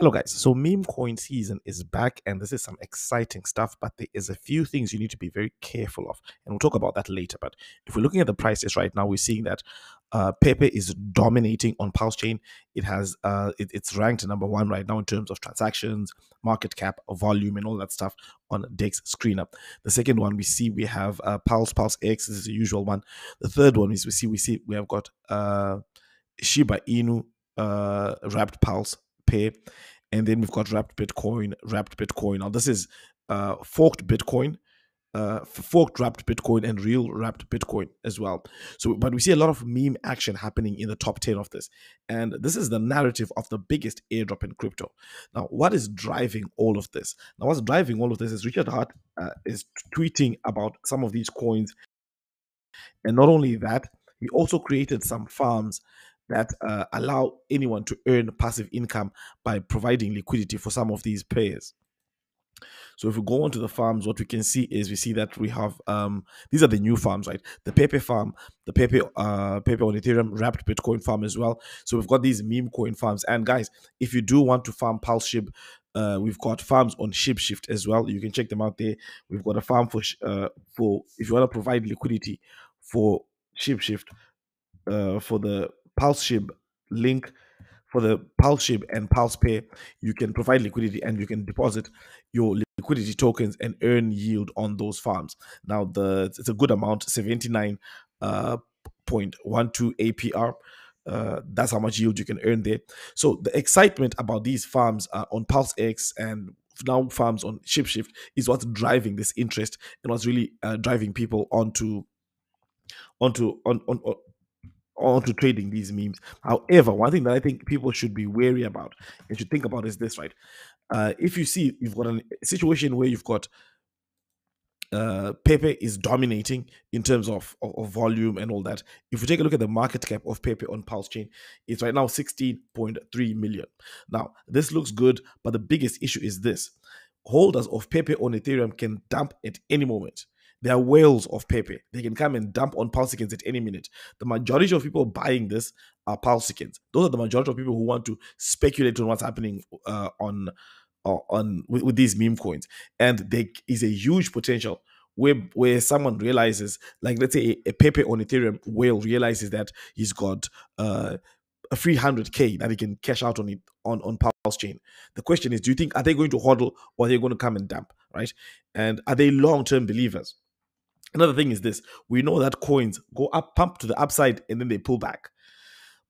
Hello, guys. So, meme coin season is back, and this is some exciting stuff. But there is a few things you need to be very careful of, and we'll talk about that later. But if we're looking at the prices right now, we're seeing that uh, Pepe is dominating on Pulse Chain. It has uh, it, it's ranked number one right now in terms of transactions, market cap, volume, and all that stuff on Dex Screener. The second one we see we have uh, Pulse Pulse X. This is the usual one. The third one is we see we see we have got uh, Shiba Inu uh, wrapped Pulse pair and then we've got wrapped Bitcoin, wrapped Bitcoin. Now this is uh, forked Bitcoin, uh, forked wrapped Bitcoin, and real wrapped Bitcoin as well. So, but we see a lot of meme action happening in the top ten of this, and this is the narrative of the biggest airdrop in crypto. Now, what is driving all of this? Now, what's driving all of this is Richard Heart uh, is tweeting about some of these coins, and not only that, he also created some farms that uh, allow anyone to earn passive income by providing liquidity for some of these players. So if we go onto the farms, what we can see is we see that we have um these are the new farms, right? The Pepe farm, the Pepe uh Pepe on Ethereum wrapped Bitcoin farm as well. So we've got these meme coin farms. And guys, if you do want to farm Pulse Shib, uh, we've got farms on ShibShift as well. You can check them out there. We've got a farm for uh for if you want to provide liquidity for ShibShift, uh for the PulseShib link for the PulseShib and PulsePay, you can provide liquidity and you can deposit your liquidity tokens and earn yield on those farms. Now, the it's a good amount, 79.12 uh, APR. Uh, that's how much yield you can earn there. So the excitement about these farms uh, on PulseX and now farms on ShibShift is what's driving this interest and what's really uh, driving people onto onto on, on, on onto trading these memes. However, one thing that I think people should be wary about and should think about is this, right? Uh, if you see you've got a situation where you've got uh, Pepe is dominating in terms of, of, of, volume and all that. If you take a look at the market cap of Pepe on Pulse Chain, it's right now 16.3 million. Now, this looks good, but the biggest issue is this holders of Pepe on Ethereum can dump at any moment. They are whales of Pepe. They can come and dump on Pulsicans at any minute. The majority of people buying this are Pulsicans. Those are the majority of people who want to speculate on what's happening uh, on uh, on with, with, these meme coins. And there is a huge potential where where someone realizes, like let's say a, a Pepe on Ethereum whale realizes that he's got uh, a free hundred k that he can cash out on it on on Pulse chain. The question is, do you think are they going to hodl or are they going to come and dump, right? And are they long term believers? Another thing is this we know that coins go up, pump to the upside, and then they pull back.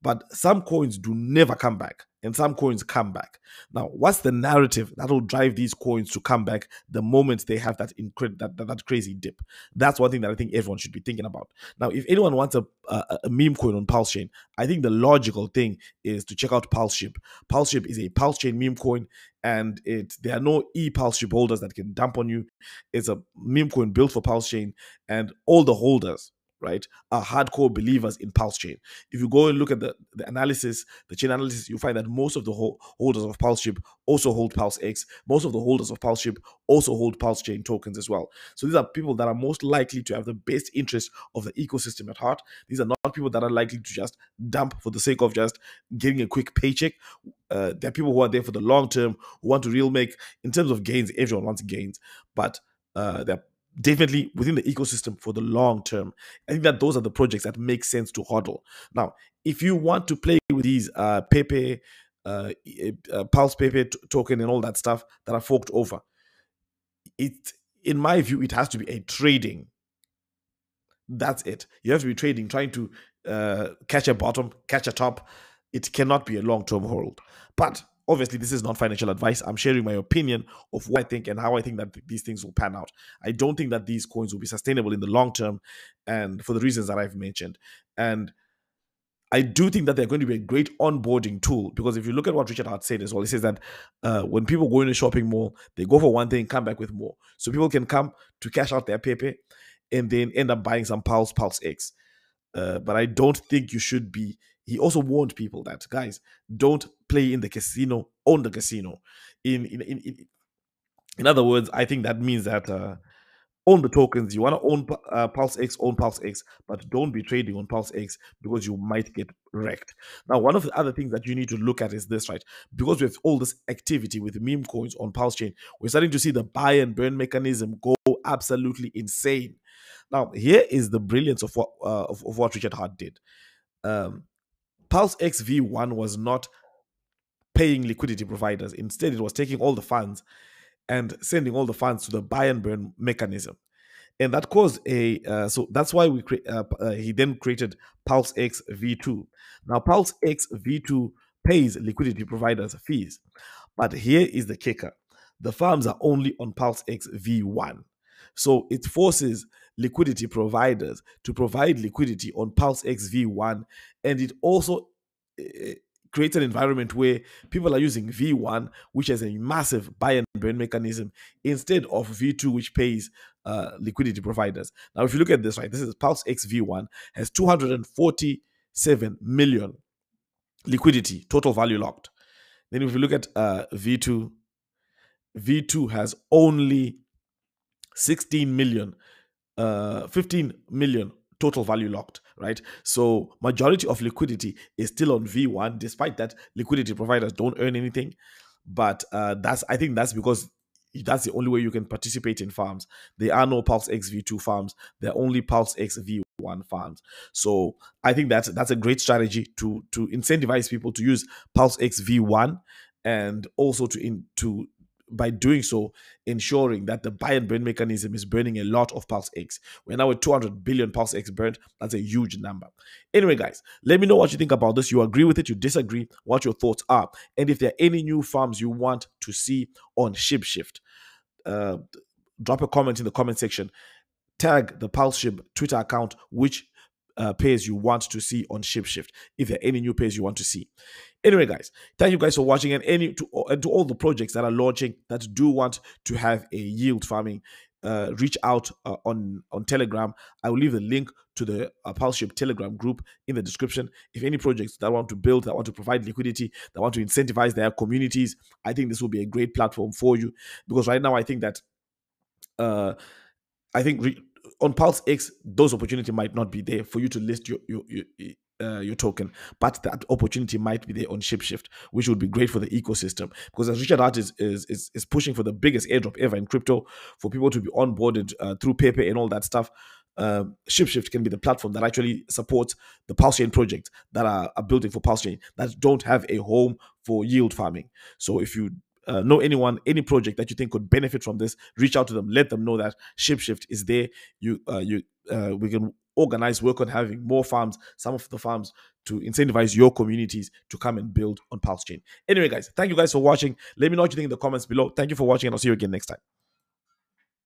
But some coins do never come back, and some coins come back. Now, what's the narrative that will drive these coins to come back the moment they have that incredible that, that, that, crazy dip? That's one thing that I think everyone should be thinking about. Now, if anyone wants a, a, a meme coin on Pulse Chain, I think the logical thing is to check out PulseShib. PulseShib is a Pulse Chain meme coin, and it there are no e PulseShib holders that can dump on you. It's a meme coin built for Pulse Chain, and all the holders right, are hardcore believers in Pulse Chain. If you go and look at the, the analysis, the chain analysis, you find that most of the ho- holders of Pulse Shib also hold Pulse X. Most of the holders of Pulse Shib also hold Pulse Chain tokens as well. So these are people that are most likely to have the best interest of the ecosystem at heart. These are not people that are likely to just dump for the sake of just getting a quick paycheck. Uh, they're people who are there for the long term, who want to real make, in terms of gains, everyone wants gains, but uh, they're definitely within the ecosystem for the long term. I think that those are the projects that make sense to hodl. Now, if you want to play with these uh, Pepe, uh, uh, Pulse Pepe t- token and all that stuff that are forked over, it, in my view, it has to be a trading. That's it. You have to be trading, trying to uh, catch a bottom, catch a top. It cannot be a long term hold. But obviously this is not financial advice i'm sharing my opinion of what i think and how i think that these things will pan out i don't think that these coins will be sustainable in the long term and for the reasons that i've mentioned and I do think that they're going to be a great onboarding tool because if you look at what Richard Heart said as well, he says that uh, when people go in a shopping mall, they go for one thing, come back with more. So people can come to cash out their Pepe and then end up buying some Pulse, Pulse X. Uh, but I don't think you should be he also warned people that guys don't play in the casino, own the casino. In in in in, in other words, I think that means that uh, own the tokens. You want to own uh, Pulse X, own Pulse X, but don't be trading on Pulse X because you might get wrecked. Now, one of the other things that you need to look at is this, right? Because we have all this activity with meme coins on Pulse Chain, we're starting to see the buy and burn mechanism go absolutely insane. Now, here is the brilliance of what uh, of, of, what Richard Heart did. Um, Pulse X V1 was not paying liquidity providers. Instead, it was taking all the funds and sending all the funds to the buy and burn mechanism. And that caused a uh, so that's why we cre- uh, uh, he then created Pulse X V2. Now Pulse X V2 pays liquidity providers fees, but here is the kicker: the farms are only on Pulse X V1, so it forces liquidity providers to provide liquidity on Pulse X V1, and it also eh, create an environment where people are using V1, which has a massive buy and burn mechanism, instead of V2, which pays uh, liquidity providers. Now, if you look at this, right, this is Pulse X V1 has 247 million liquidity, total value locked. Then if you look at uh, V2, V2 has only 16 million, uh, 15 million total value locked, right? So majority of liquidity is still on V1, despite that liquidity providers don't earn anything. But uh, that's I think that's because that's the only way you can participate in farms. There are no Pulse X V2 farms. There are only Pulse X V1 farms. So I think that's that's a great strategy to to incentivize people to use Pulse X V1 and also to in to by doing so, ensuring that the buy and burn mechanism is burning a lot of Pulse X. We're now with 200 billion Pulse X burned. That's a huge number. Anyway, guys, let me know what you think about this. You agree with it, you disagree, what your thoughts are. And if there are any new farms you want to see on ShibShift, uh, drop a comment in the comment section. Tag the Pulse Shib Twitter account, which uh, pairs you want to see on ShibShift. If there are any new pairs you want to see. Anyway, guys, thank you guys for watching, and any to and to all the projects that are launching that do want to have a yield farming. Uh, reach out uh, on on Telegram. I will leave the link to the uh, Pulse Shib Telegram group in the description. If any projects that want to build, that want to provide liquidity, that want to incentivize their communities, I think this will be a great platform for you. Because right now, I think that uh, I think re- on Pulse X, those opportunity might not be there for you to list your your your, uh, your token, but that opportunity might be there on ShibShift, which would be great for the ecosystem. Because as Richard Heart is is is, is pushing for the biggest airdrop ever in crypto, for people to be onboarded uh, through Pepe and all that stuff. Uh, ShibShift can be the platform that actually supports the Pulse Chain project that are, are building for Pulse Chain that don't have a home for yield farming. So if you uh, know anyone, any project that you think could benefit from this, reach out to them. Let them know that ShibShift is there. You, uh, you, uh, we can organize work on having more farms, some of the farms to incentivize your communities to come and build on Pulse Chain. Anyway, guys, thank you guys for watching. Let me know what you think in the comments below. Thank you for watching, and I'll see you again next time.